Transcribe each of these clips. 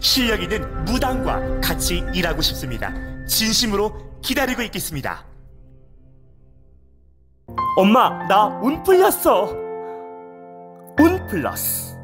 실력 있는 무당과 같이 일하고 싶습니다. 진심으로 기다리고 있겠습니다. 엄마, 나 운 풀렸어. 운 플러스.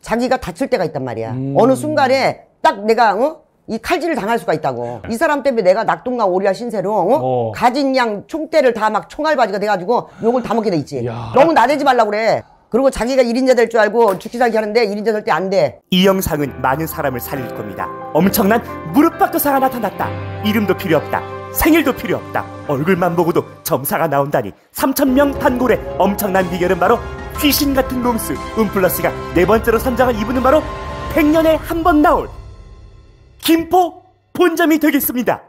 자기가 다칠 때가 있단 말이야. 음. 어느 순간에 딱 내가 어? 이 칼질을 당할 수가 있다고. 이 사람 때문에 내가 낙동강 오리아 신세로 어? 어. 가진 양 총대를 다 막 총알바지가 돼가지고 욕을 다 먹게 돼 있지. 야. 너무 나대지 말라고 그래. 그리고 자기가 1인자 될 줄 알고 죽기 살기 하는데 1인자 절대 안 돼. 이 영상은 많은 사람을 살릴 겁니다. 엄청난 무릎박도사가 나타났다. 이름도 필요 없다. 생일도 필요 없다. 얼굴만 보고도 점사가 나온다니 3천명 단골의 엄청난 비결은 바로 귀신 같은 놈수 은플러스가 네 번째로 선정한 이분은 바로 100년에 한 번 나올 김포 본점이 되겠습니다.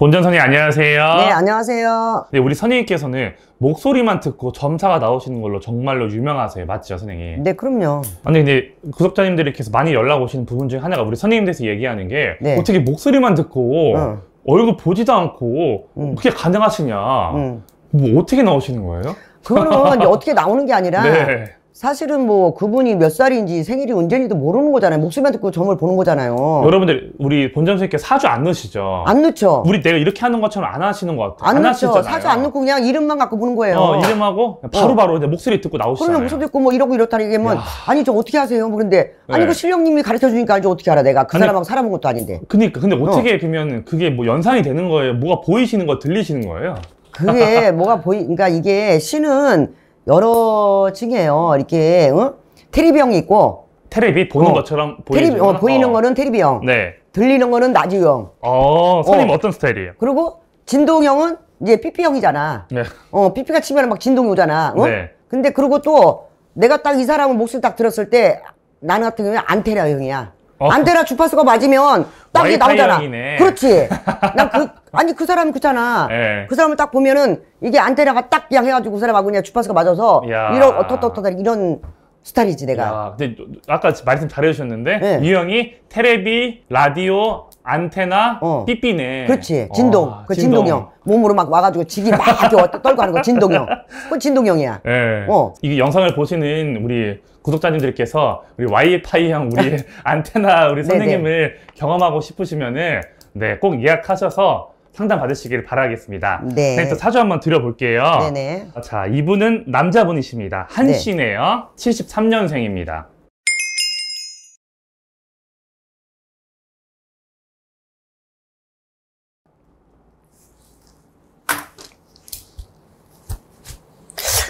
본전 선생님 안녕하세요. 네, 안녕하세요. 네, 우리 선생님께서는 목소리만 듣고 점사가 나오시는 걸로 정말로 유명하세요. 맞죠, 선생님? 네, 그럼요. 아니 근데 구독자님들이 계속 많이 연락 오시는 부분 중에 하나가 우리 선생님 대해서 얘기하는 게 네. 어떻게 목소리만 듣고 응. 얼굴 보지도 않고 응. 어떻게 가능하시냐? 응. 뭐 어떻게 나오시는 거예요? 그거는 어떻게 나오는 게 아니라 네. 사실은 뭐 그분이 몇 살인지 생일이 언제인지도 모르는 거잖아요. 목소리만 듣고 점을 보는 거잖아요. 여러분들 우리 본점 선생님께 사주 안 넣으시죠? 어. 안 넣죠. 우리 내가 이렇게 하는 것처럼 안 하시는 것 같아요. 안 넣죠. 하시잖아요. 사주 안 넣고 그냥 이름만 갖고 보는 거예요. 어, 이름하고 바로바로 이제 목소리 듣고 나오시잖아요. 그러면 목소리 듣고 뭐 이러고 이렇다 얘기하면 야. 아니 저 어떻게 하세요? 뭐 그런데 아니 네. 그 실령님이 가르쳐 주니까 알지 어떻게 알아 내가 그 아니, 사람하고 살아본 것도 아닌데 그니까 근데 어떻게 그러면 그게 뭐 연상이 되는 거예요? 뭐가 보이시는 거 들리시는 거예요? 그게 뭐가 보이 그러니까 이게 신은 여러 층이에요 이렇게 어? 테리비형이 있고 테레비 보는 어. 것처럼 보이는 테리비 어, 보이는 거는 테리비형 네. 들리는 거는 나주형 어, 선생님 어. 어. 떤 스타일이에요? 그리고 진동형은 이제 피피형이잖아 네. 어 피피가 치면 막 진동이 오잖아 어? 네. 근데 그리고 또 내가 딱 이 사람을 목소리 딱 들었을 때 나는 같은 경우는 안테나형이야 어. 안테나 주파수가 맞으면 딱 이게 나오잖아 형이네. 그렇지 난 그 아니 그 사람이 그렇잖아 네. 그 사람을 딱 보면은 이게 안테나가 딱 그냥 해가지고 그 사람하고 그냥 주파수가 맞아서 야. 이런 어떻다 이런 스타일이지 내가 야, 근데 아까 말씀 잘해주셨는데 네. 유형이 테레비, 라디오, 안테나, 어. 삐삐네. 그렇지 진동 어, 그 진동 형 몸으로 막 와가지고 지기 막 이렇게 떨고 하는 거 진동형 그 진동형이야 네. 어. 이 영상을 보시는 우리 구독자님들께서 우리 와이파이형 우리 안테나 우리 네네. 선생님을 경험하고 싶으시면은 네, 꼭 예약하셔서 상담 받으시길 바라겠습니다. 네. 선생님 또 사주 한번 드려볼게요. 네네 자, 이분은 남자분이십니다. 한씨네요. 73년생입니다.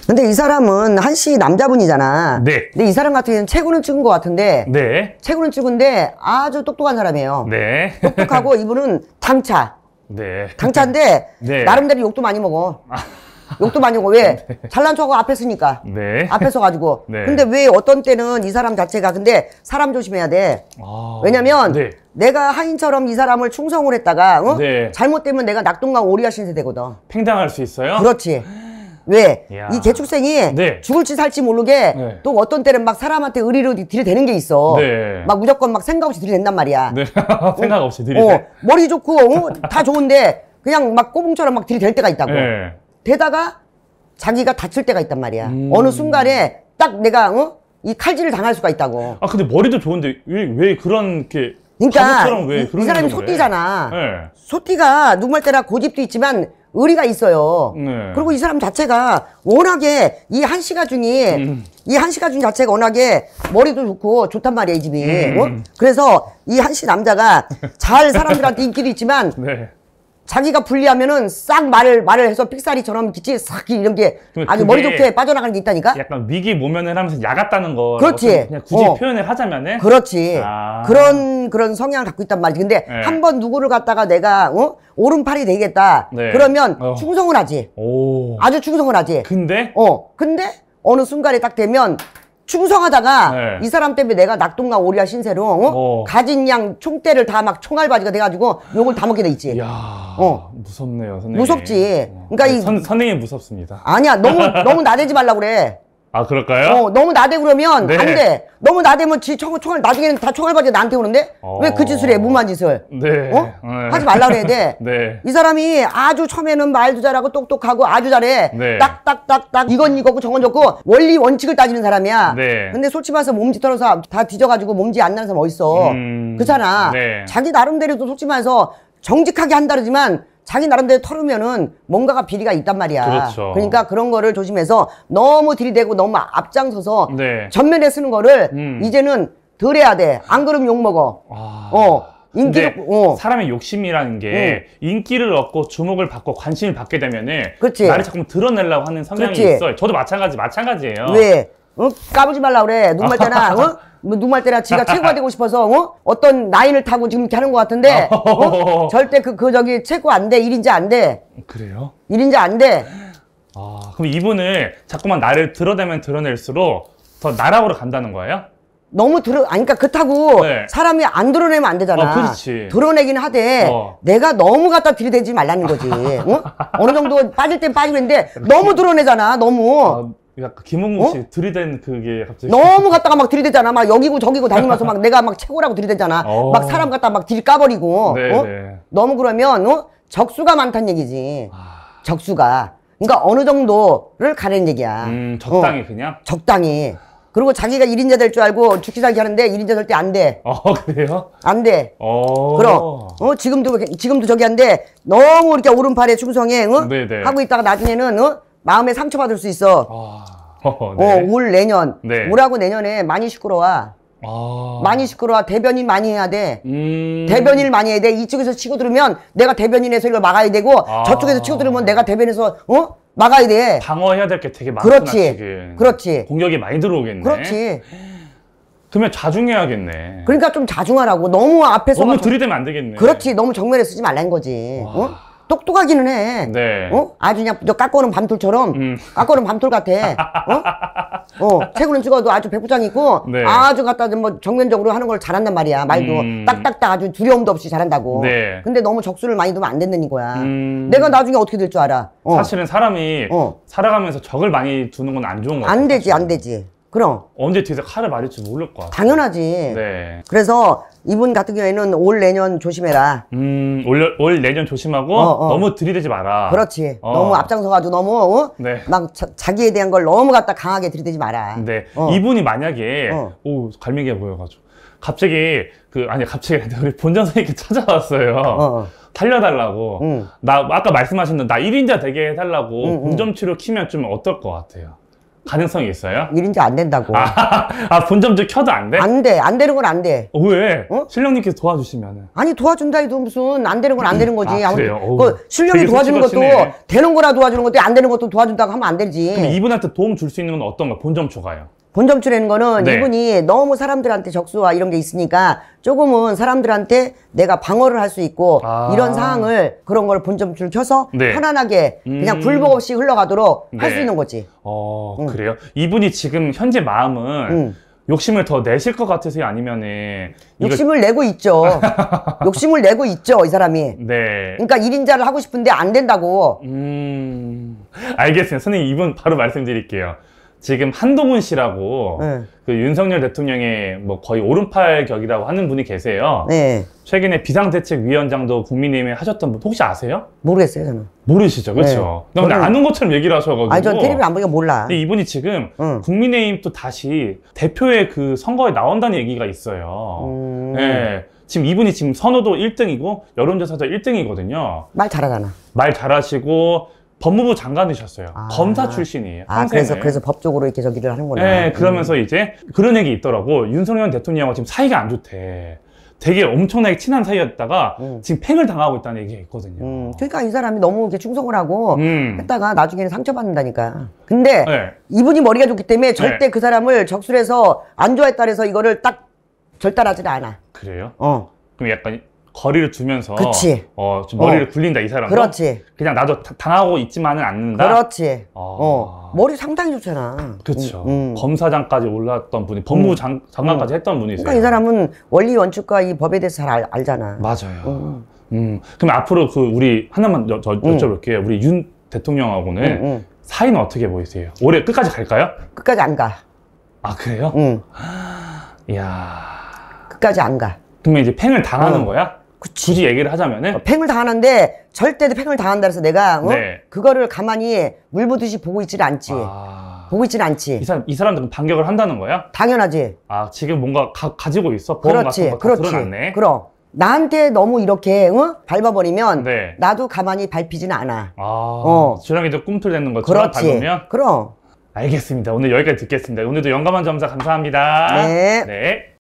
근데 이 사람은 한씨 남자분이잖아 네. 근데 이 사람 같은 경우는 체구는 찍은 것 같은데 네. 체구는 찍은데 아주 똑똑한 사람이에요 네. 똑똑하고 이분은 당차 네. 당차인데 네. 나름대로 욕도 많이 먹어 욕도 많이 먹어 왜 잘난 척하고 앞에 서니까 네. 앞에 서 가지고 네. 근데 왜 어떤 때는 이 사람 자체가 근데 사람 조심해야 돼 아, 왜냐면 네. 내가 하인처럼 이 사람을 충성을 했다가 어? 네. 잘못되면 내가 낙동강 오리아 신세 되거든 팽당할 수 있어요? 그렇지 왜? 야. 이 개축생이 네. 죽을지 살지 모르게 네. 또 어떤 때는 막 사람한테 의리로 들이대는 게 있어 네. 막 무조건 막 생각 없이 들이댄단 말이야 네. 생각 없이 들이대. 어, 머리 좋고 어? 다 좋은데 그냥 막 꼬붕처럼 막 들이댈 때가 있다고 네. 되다가 자기가 다칠 때가 있단 말이야 음. 어느 순간에 딱 내가 어? 이 칼질을 당할 수가 있다고 아 근데 머리도 좋은데 왜, 왜 그런 게 그러니까 이, 그런 이 사람이? 소띠잖아 네. 소띠가 누구말 때나 고집도 있지만 의리가 있어요. 네. 그리고 이 사람 자체가 워낙에 이 한시가 중이 음. 이 한시가 중 자체가 워낙에 머리도 좋고 좋단 말이야 이 집이. 음. 어? 그래서 이 한시 남자가 잘 사람들한테 인기도 있지만 네. 자기가 불리하면은 싹 말을 말을 해서 픽사리처럼 기치 싹 이런 게 아주 머리 좋게 빠져나가는 게 있다니까. 약간 위기 모면을 하면서 야갔다는 거. 그렇지. 그냥 굳이 어. 표현을 하자면은. 그렇지. 아. 그런 그런 성향을 갖고 있단 말이지. 근데 네. 한번 누구를 갖다가 내가 어? 오른팔이 되겠다. 네. 그러면 어. 충성을 하지. 오. 아주 충성을 하지. 근데 어. 근데 어느 순간에 딱 되면 충성하다가 네. 이 사람 때문에 내가 낙동강 오리아 신세로 어? 어. 가진 양 총대를 다 막 총알바지가 돼가지고 욕을 다 먹게 돼 있지. 야 어. 무섭네요, 선생님. 무섭지. 어. 그러니까 이- 선, 선생님 무섭습니다. 아니야 너무 너무 나대지 말라 그래. 아 그럴까요? 어, 너무 나대고 그러면 네. 안 돼. 너무 나대면 지 총, 총알 나중에는 다 총알 바지 나한테 오는데 어. 왜그 짓을 해? 무모한 짓을. 네. 어? 네. 하지 말라 그래야 돼. 네. 이 사람이 아주 처음에는 말도 잘하고 똑똑하고 아주 잘해. 네. 딱딱딱딱 이건 이거고 저건 저거 원리 원칙을 따지는 사람이야. 네. 근데 솔직히 말해서 몸짓 떨어서 다 뒤져가지고 몸짓 안 나는 사람 어딨어. 음, 그렇잖아. 네. 자기 나름대로도 솔직히 말해서 정직하게 한다르지만 자기 나름대로 털으면은 뭔가가 비리가 있단 말이야. 그렇죠. 러니까 그런 거를 조심해서 너무 들이대고 너무 앞장서서 네. 전면에 쓰는 거를 음. 이제는 덜 해야 돼. 안 그러면 욕 먹어. 아. 어. 인기 근데 어. 사람의 욕심이라는 게 인기를 얻고 주목을 받고 관심을 받게 되면은 그치. 나를 자꾸 드러내려고 하는 성향이 그치. 있어요. 저도 마찬가지 마찬가지예요. 왜? 어? 까부지 말라 그래. 눈말 때나, 어? 뭐 눈말 때나 지가 최고가 되고 싶어서, 어? 어떤 라인을 타고 지금 이렇게 하는 것 같은데, 어? 절대 그, 그, 저기, 최고 안 돼. 1인자 안 돼. 그래요? 1인자 안 돼. 아, 그럼 이분을 자꾸만 나를 드러내면 드러낼수록 더 나락으로 간다는 거예요? 너무 들어, 아니, 그러니까 그렇다고 네. 사람이 안 드러내면 안 되잖아. 어, 그렇지. 드러내긴 하되, 어. 내가 너무 갖다 들이대지 말라는 거지. 어? 어느 정도 빠질 땐 빠지고 있는데, 너무 드러내잖아, 너무. 아, 약간 김홍국 어? 씨 들이댄 그게 갑자기 너무 갖다가 막 들이대잖아. 막 여기고 저기고 다니면서 막 내가 막 최고라고 들이대잖아. 어. 막 사람 갖다 막딜 까버리고. 네, 어? 네. 너무 그러면 어? 적수가 많다는 얘기지. 아, 적수가. 그러니까 어느 정도를 가는 얘기야. 음, 적당히 어, 그냥? 적당히. 그리고 자기가 1인자 될 줄 알고 죽기 살기 하는데 1인자 절대 안 돼. 어, 그래요? 안 돼. 어. 그럼 어 지금도 지금도 저기 한데 너무 이렇게 오른팔에 충성해 어? 네네. 하고 있다가 나중에는 어? 마음에 상처받을 수 있어. 아, 어, 어, 네. 올 내년. 네. 올하고 내년에 많이 시끄러워. 아. 많이 시끄러워. 대변인 많이 해야 돼. 음. 대변인을 많이 해야 돼. 이쪽에서 치고 들으면 내가 대변인에서 이걸 막아야 되고 아. 저쪽에서 치고 들으면 내가 대변에서 어? 막아야 돼. 방어해야 될 게 되게 많구나, 그렇지. 지금. 그렇지. 공격이 많이 들어오겠네. 그렇지. 그러면 자중해야겠네. 그러니까 좀 자중하라고. 너무 앞에서 너무 막 들이대면 안 되겠네. 그렇지. 너무 정면에 쓰지 말라는 거지. 어? 똑똑하기는 해. 네. 어? 아주 그냥 저 깎아오는 밤톨처럼 음. 깎아오는 밤톨 같아. 어? 어, 최고는 찍어도 아주 백부장 있고 네. 아주 갖다 뭐 정면적으로 하는 걸 잘한단 말이야. 말도 음. 딱딱딱 아주 두려움도 없이 잘한다고. 네. 근데 너무 적수를 많이 두면 안 된다는 거야. 음. 내가 나중에 어떻게 될 줄 알아? 어. 사실은 사람이 어. 살아가면서 적을 많이 두는 건 안 좋은 것 같아요. 안 되지. 안 되지. 그럼 언제 뒤에서 칼을 맞을지 모를 것 같아요. 당연하지. 네. 그래서 이분 같은 경우에는 올 내년 조심해라. 음, 올, 올 내년 조심하고 어, 어. 너무 들이대지 마라. 그렇지. 어. 너무 앞장서가지고 너무 어? 네. 막 자, 기에 대한 걸 너무 갖다 강하게 들이대지 마라. 네. 어. 이분이 만약에 어. 오 갈매기가 보여가지고 갑자기 그 아니 갑자기 우리 본전 선생님께 찾아왔어요. 어. 달려달라고. 응. 나 아까 말씀하신 나 1인자 되게 해달라고 응, 응. 본점 치료 키면 좀 어떨 것 같아요? 가능성이 있어요? 1인자 안 된다고. 아 본점주 켜도 안 돼? 안 돼. 안 되는 건 안 돼. 어, 왜? 어? 신령님께서 도와주시면은. 아니 도와준다 해도 무슨 안 되는 건 안 되는 거지. 아, 그래요? 어우, 그 실력이 되게 도와주는 것도. 되는 거라 도와주는 것도 안 되는 것도 도와준다고 하면 안 되지. 그럼 이분한테 도움 줄 수 있는 건 어떤 거? 본점초가요. 본점출라는 거는 네. 이분이 너무 사람들한테 적수와 이런 게 있으니까 조금은 사람들한테 내가 방어를 할 수 있고 아. 이런 상황을 그런 걸 본점줄 켜서 네. 편안하게 그냥 음. 불복 없이 흘러가도록 할 네. 수 있는 거지. 어, 그래요? 이분이 지금 현재 마음은 응. 욕심을 더 내실 것 같으세요? 아니면은 이거- 욕심을 내고 있죠. 욕심을 내고 있죠, 이 사람이. 네. 그러니까 1인자를 하고 싶은데 안 된다고. 음, 알겠습니다. 선생님, 이분 바로 말씀드릴게요. 지금 한동훈 씨라고 네. 그 윤석열 대통령의 뭐 거의 오른팔 격이라고 하는 분이 계세요. 네. 최근에 비상대책위원장도 국민의힘에 하셨던 분 혹시 아세요? 모르겠어요, 저는. 모르시죠, 그렇죠? 네. 근데 저는- 아는 것처럼 얘기를 하셔가지고. 아니, 전 텔레비전 안 보니까 몰라. 근데 이분이 지금 응. 국민의힘 또 다시 대표의 그 선거에 나온다는 얘기가 있어요. 음. 네. 지금 이분이 지금 선호도 1등이고 여론조사도 1등이거든요. 말 잘하잖아. 말 잘하시고 법무부 장관이셨어요. 아. 검사 출신이에요. 아, 평생을. 그래서, 그래서 법적으로 이렇게 저기를 하는구나. 네, 그러면서 이제 그런 얘기 있더라고. 윤석열 대통령하고 지금 사이가 안 좋대. 되게 엄청나게 친한 사이였다가 음. 지금 팽을 당하고 있다는 얘기가 있거든요. 음, 그러니까 이 사람이 너무 이렇게 충성을 하고 음. 했다가 나중에는 상처받는다니까. 근데 네. 이분이 머리가 좋기 때문에 절대 그 사람을 적술해서 안 좋아했다 해서 이거를 딱 절단하지 않아. 그래요? 어, 그럼 약간 거리를 두면서 그치. 어, 좀 머리를 어. 굴린다 이 사람도. 그렇지. 그냥 나도 다- 당하고 있지만은 않는다. 그렇지. 아. 어, 머리 상당히 좋잖아. 그렇죠. 음, 음. 검사장까지 올랐던 분이 법무부 장, 장관까지 했던 분이세요. 그러니까 이 사람은 원리 원칙과 이 법에 대해서 잘 알, 알잖아. 맞아요. 음. 음. 그럼 앞으로 그 우리 하나만 여, 저, 음. 여쭤볼게요. 우리 윤 대통령하고는 응, 응. 사이는 어떻게 보이세요? 올해 끝까지 갈까요? 끝까지 안 가. 아 그래요? 응. 이야. 끝까지 안 가. 그러면 이제 팽을 당하는 어. 거야? 굳이 얘기를 하자면은 팽을 당하는데 절대 팽을 당한다 해서 내가 어? 네. 그거를 가만히 물 보듯이 보고 있질 않지. 아, 보고 있질 않지. 이 사람 이 사람들은 반격을 한다는 거야? 당연하지. 아 지금 뭔가 가, 가 지고 있어 보험 그렇지. 그렇지. 드러났네. 그럼 나한테 너무 이렇게 어? 밟아버리면 네. 나도 가만히 밟히지는 않아. 아, 어. 주량이도 꿈틀대는 것처럼 그렇지. 밟으면 그럼. 알겠습니다. 오늘 여기까지 듣겠습니다. 오늘도 영감한 점사 감사합니다. 네. 네.